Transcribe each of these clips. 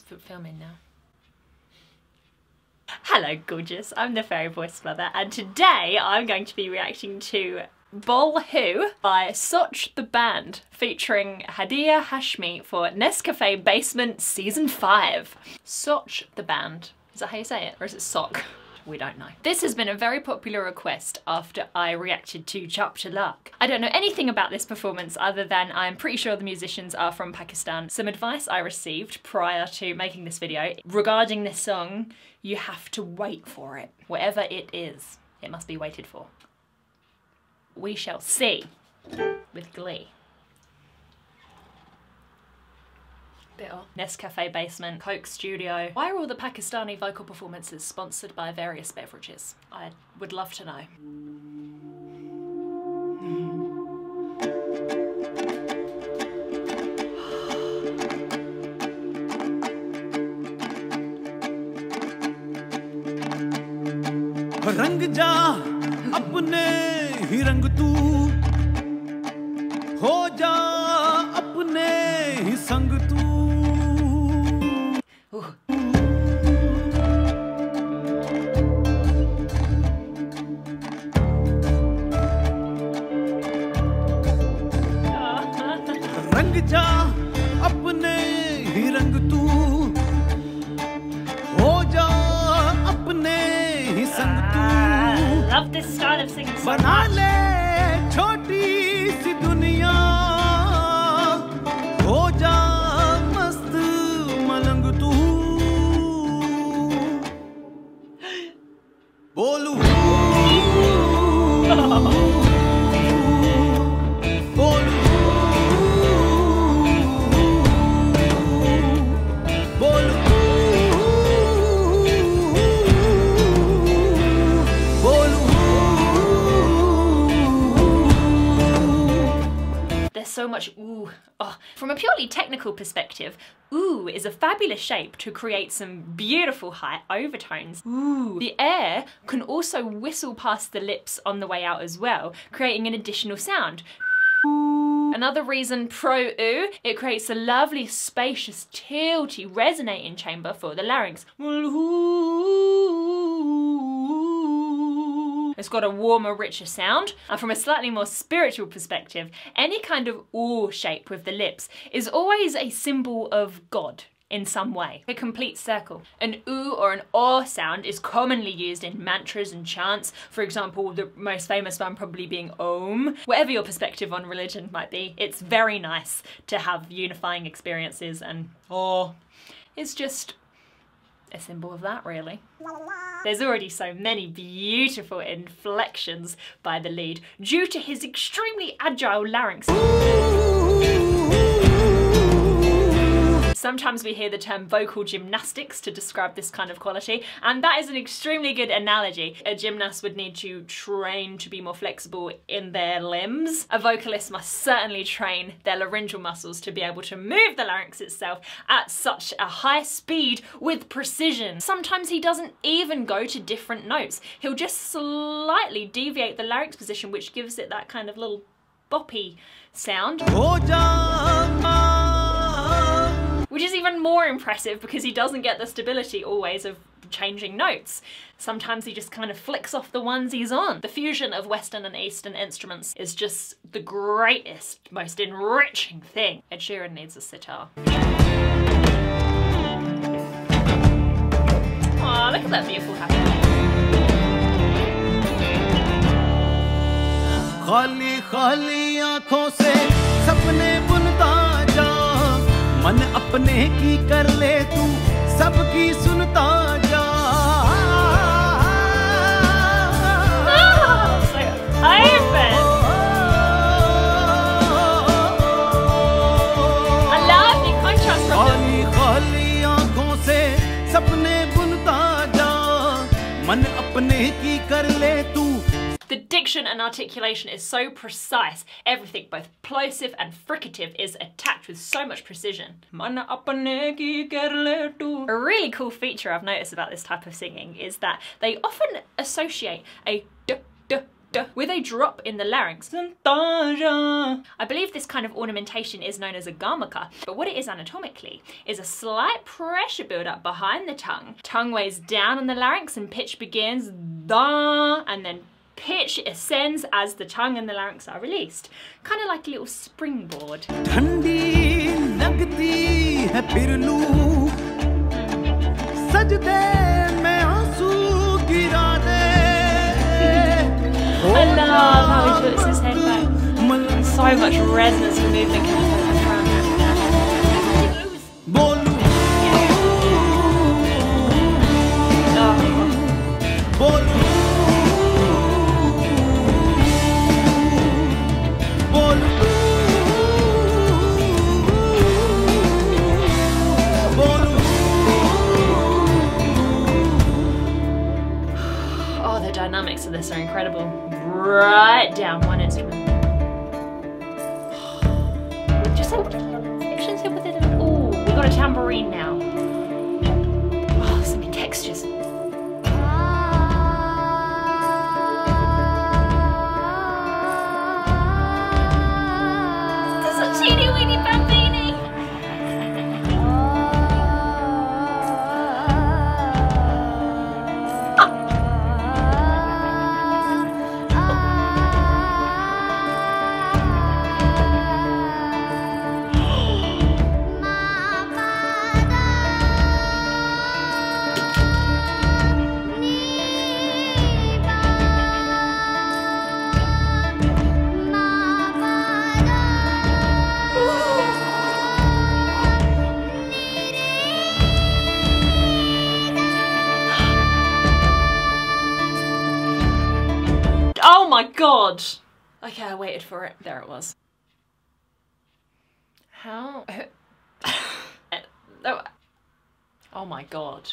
it's filming now. Hello gorgeous, I'm the Fairy Voice Mother and today I'm going to be reacting to Bol Hu by Soch the Band featuring Hadiya Hashmi for Nescafe Basement Season 5. Soch the Band. Is that how you say it? Or is it Sock? We don't know. This has been a very popular request after I reacted to Chaap Tilak. I don't know anything about this performance other than I'm pretty sure the musicians are from Pakistan. Some advice I received prior to making this video regarding this song, you have to wait for it. Whatever it is, it must be waited for. We shall see with glee. Bitter. Nescafe Basement, Coke Studio. Why are all the Pakistani vocal performances sponsored by various beverages? I would love to know. रंग जा अपने ही रंग तू हो जा love this style of singing so बना ले छोटी सी दुनिया हो जा मस्त मलंग तू बोलू much ooh. Oh. From a purely technical perspective, ooh is a fabulous shape to create some beautiful high overtones. Ooh. The air can also whistle past the lips on the way out as well, creating an additional sound. Another reason pro ooh, it creates a lovely, spacious, tilty, resonating chamber for the larynx. It's got a warmer, richer sound. And from a slightly more spiritual perspective, any kind of ooh shape with the lips is always a symbol of God in some way. A complete circle. An ooh or an aw sound is commonly used in mantras and chants. For example, the most famous one probably being Om. Whatever your perspective on religion might be, it's very nice to have unifying experiences and aw. It's just a symbol of that really. There's already so many beautiful inflections by the lead due to his extremely agile larynx. Sometimes we hear the term vocal gymnastics to describe this kind of quality, and that is an extremely good analogy. A gymnast would need to train to be more flexible in their limbs. A vocalist must certainly train their laryngeal muscles to be able to move the larynx itself at such a high speed with precision. Sometimes he doesn't even go to different notes. He'll just slightly deviate the larynx position, which gives it that kind of little boppy sound हो जा Which is even more impressive because he doesn't get the stability always of changing notes. Sometimes he just kind of flicks off the ones he's on. The fusion of Western and Eastern instruments is just the greatest, most enriching thing. Ed Sheeran needs a sitar. Aw, look at that beautiful happy face. खाली खाली आंखों से सपने बुनता जा मन अपने की कर ले तू सबकी सुनता जा। खाली खाली आँखों से सपने बुनता जा। मन अपने की कर diction and articulation is so precise. Everything, both plosive and fricative, is attacked with so much precision. A really cool feature I've noticed about this type of singing is that they often associate a with a drop in the larynx. I believe this kind of ornamentation is known as a gamaka, but what it is anatomically is a slight pressure build-up behind the tongue. Tongue weighs down on the larynx and pitch begins da, and then pitch ascends as the tongue and the larynx are released. Kind of like a little springboard. I love how he puts his head back. So much resonance and movement god! Okay, I waited for it. There it was. How? Eh, no. Oh my god.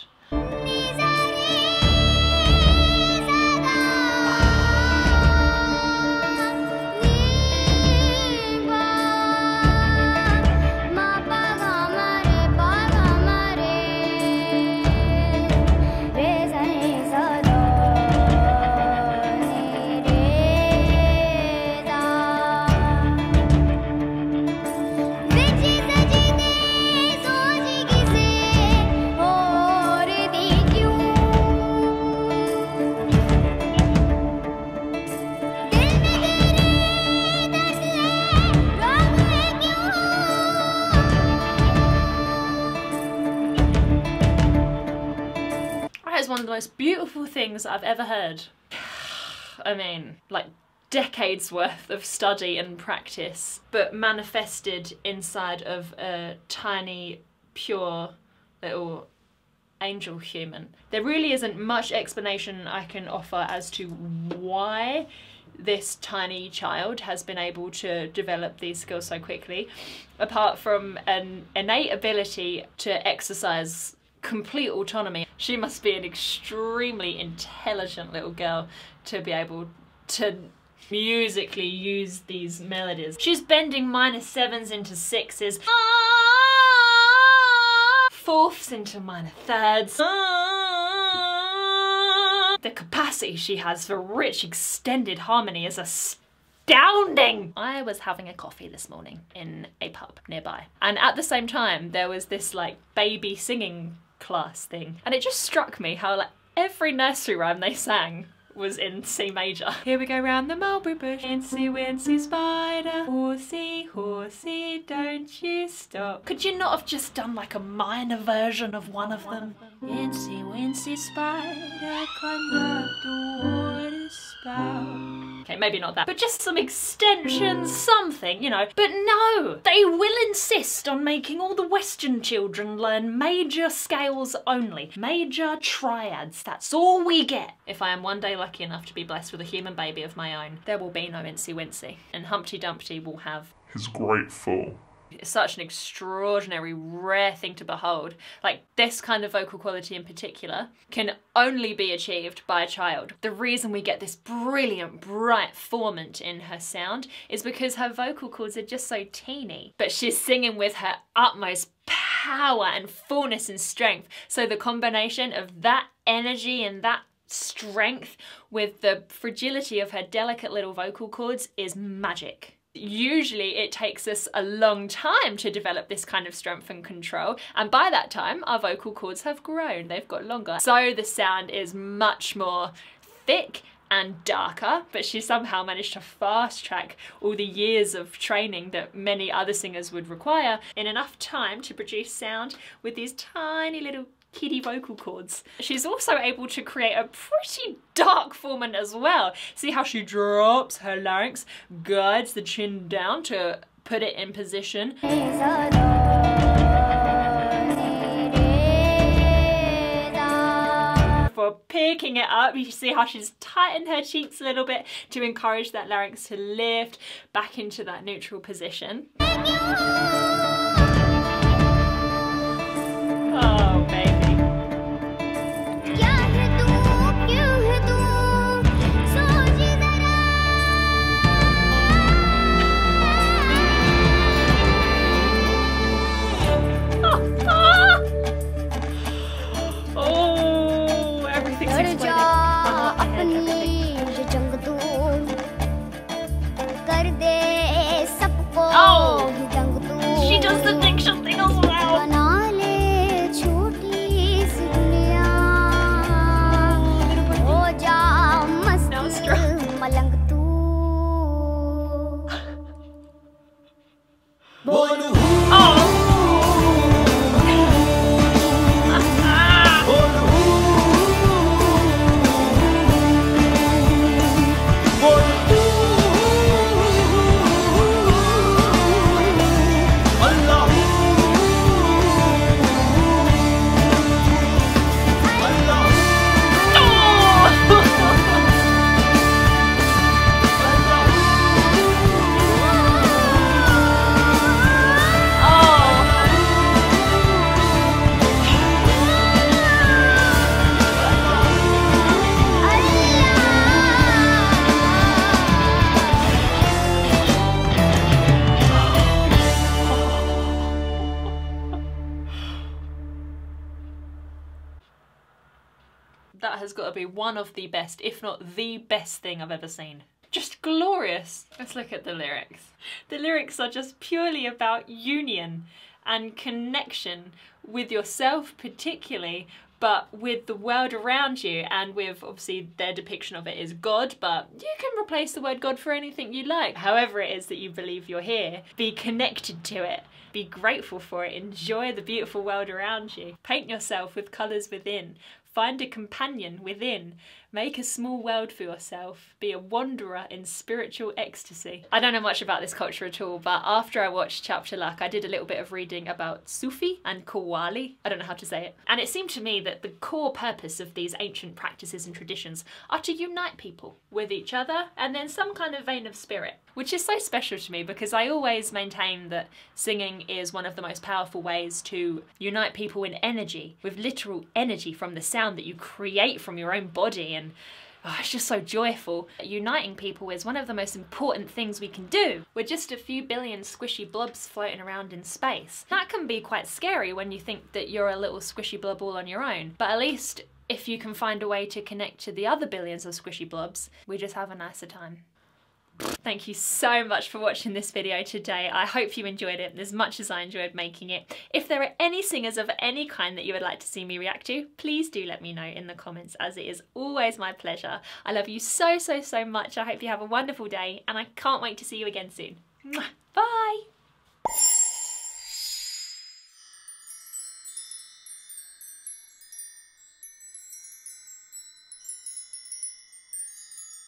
Beautiful things I've ever heard. I mean, like decades worth of study and practice, but manifested inside of a tiny, pure little angel human. There really isn't much explanation I can offer as to why this tiny child has been able to develop these skills so quickly, apart from an innate ability to exercise complete autonomy. She must be an extremely intelligent little girl to be able to musically use these melodies. She's bending minor sevens into sixes, ah! fourths into minor thirds. Ah! The capacity she has for rich, extended harmony is astounding. I was having a coffee this morning in a pub nearby, and at the same time, there was this like baby singing class thing, and it just struck me how like every nursery rhyme they sang was in C major. Here we go round the mulberry bush. Incy wincy spider. Horsey, horsey, don't you stop. Could you not have just done like a minor version of one of them? Incy wincy spider climbed up the water spout. Okay, maybe not that, but just some extensions, something, you know. But no, they will insist on making all the Western children learn major scales only. Major triads, that's all we get. If I am one day lucky enough to be blessed with a human baby of my own, there will be no Incy Wincy, and Humpty Dumpty will have His great fall. it's such an extraordinary, rare thing to behold. Like, this kind of vocal quality in particular can only be achieved by a child. The reason we get this brilliant, bright formant in her sound is because her vocal cords are just so teeny. But she's singing with her utmost power and fullness and strength. So the combination of that energy and that strength with the fragility of her delicate little vocal cords is magic. Usually, it takes us a long time to develop this kind of strength and control, and by that time, our vocal cords have grown, they've got longer. So, the sound is much more thick and darker, but she somehow managed to fast track all the years of training that many other singers would require in enough time to produce sound with these tiny little kiddie vocal cords. She's also able to create a pretty dark formant as well. See how she drops her larynx, guides the chin down to put it in position. For picking it up, you see how she's tightened her cheeks a little bit to encourage that larynx to lift back into that neutral position. Oh, बोल Oh. That has got to be one of the best, if not the best thing I've ever seen. Just glorious. Let's look at the lyrics. The lyrics are just purely about union and connection with yourself, particularly, but with the world around you, and with obviously their depiction of it is God, but you can replace the word God for anything you like. However, it is that you believe you're here, be connected to it. Be grateful for it. Enjoy the beautiful world around you. Paint yourself with colours within. Find a companion within. Make a small world for yourself. Be a wanderer in spiritual ecstasy. I don't know much about this culture at all, but after I watched Chaap Tilak, I did a little bit of reading about Sufi and Qawwali. I don't know how to say it. And it seemed to me that the core purpose of these ancient practices and traditions are to unite people with each other and then some kind of vein of spirit, which is so special to me because I always maintain that singing is one of the most powerful ways to unite people in energy, with literal energy from the sound that you create from your own body and Oh, it's just so joyful. Uniting people is one of the most important things we can do. We're just a few billion squishy blobs floating around in space. That can be quite scary when you think that you're a little squishy blob all on your own. But at least if you can find a way to connect to the other billions of squishy blobs, we just have a nicer time. Thank you so much for watching this video today. I hope you enjoyed it as much as I enjoyed making it. If there are any singers of any kind that you would like to see me react to, please do let me know in the comments as it is always my pleasure. I love you so, so, so much. I hope you have a wonderful day and I can't wait to see you again soon. Bye!